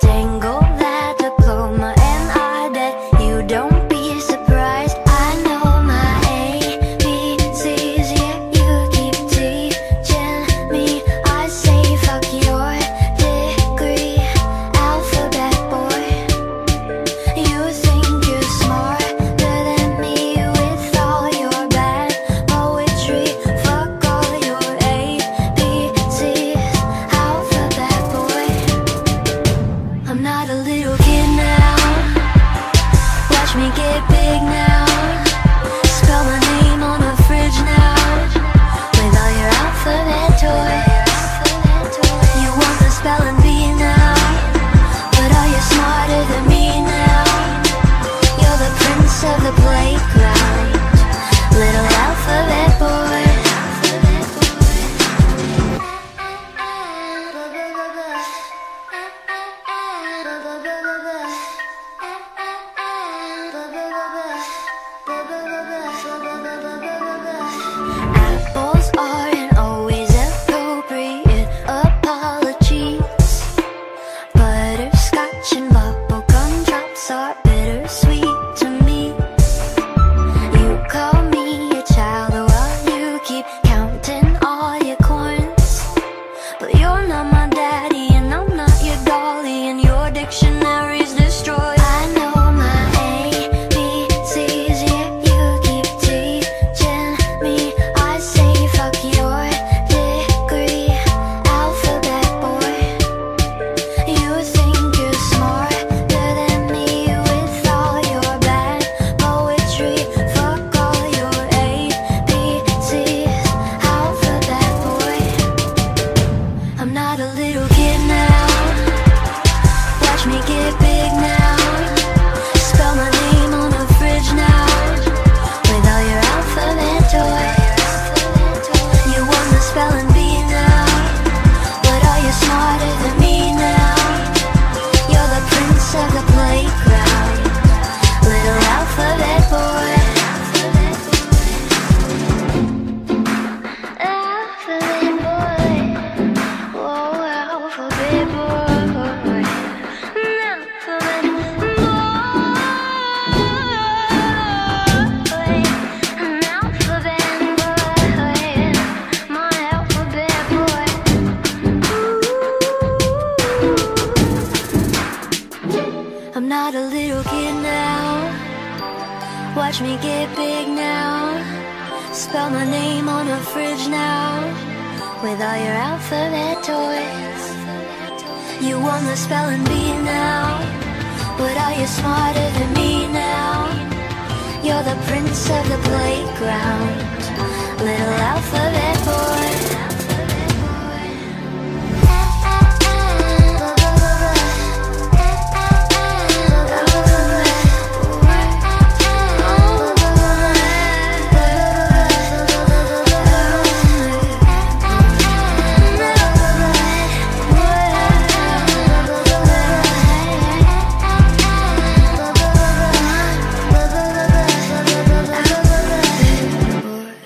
Take. you get now. Watch me get big now. I'm not a little kid now. Not a little kid now. Watch me get big now. Spell my name on a fridge now. With all your alphabet toys. You won the spelling bee now. But are you smarter than me now? You're the prince of the playground. Little alphabet.